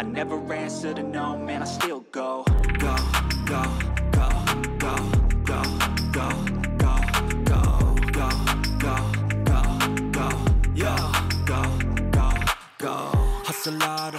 I never answer to no, man, I still go Go, go, go, go, go, go, go, go, go, go, go, go, go, go, go